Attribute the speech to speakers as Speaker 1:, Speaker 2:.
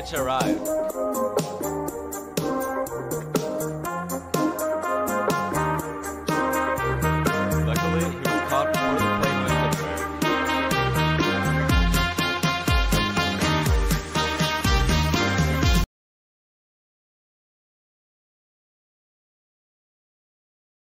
Speaker 1: It's arrived.